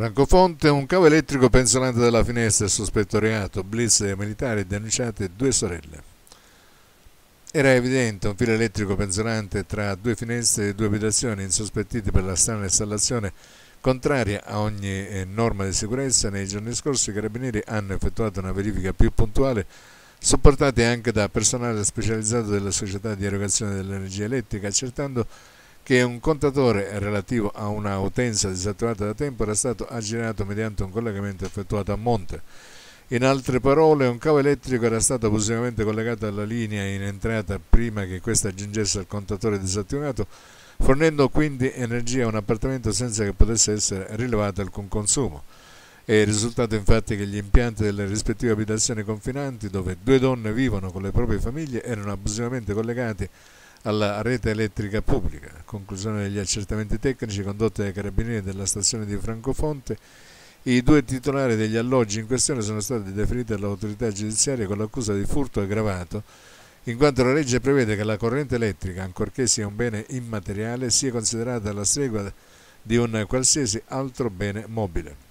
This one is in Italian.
Francofonte, un cavo elettrico pensolante dalla finestra, sospetto reato, blitz dei militari, denunciate due sorelle. Era evidente un filo elettrico pensolante tra due finestre di due abitazioni insospettiti per la strana installazione contraria a ogni eh, norma di sicurezza. Nei giorni scorsi i carabinieri hanno effettuato una verifica più puntuale supportati anche da personale specializzato della società di erogazione dell'energia elettrica, accertando che un contatore relativo a una utenza disattivata da tempo era stato aggirato mediante un collegamento effettuato a monte. In altre parole, un cavo elettrico era stato abusivamente collegato alla linea in entrata prima che questa giungesse al contatore disattivato, fornendo quindi energia a un appartamento senza che potesse essere rilevato alcun consumo. È risultato infatti che gli impianti delle rispettive abitazioni confinanti, dove due donne vivono con le proprie famiglie, erano abusivamente collegati alla rete elettrica pubblica. Conclusione degli accertamenti tecnici condotti dai carabinieri della stazione di Francofonte, i due titolari degli alloggi in questione sono stati definiti dall'autorità giudiziaria con l'accusa di furto aggravato, in quanto la legge prevede che la corrente elettrica, ancorché sia un bene immateriale, sia considerata alla stregua di un qualsiasi altro bene mobile.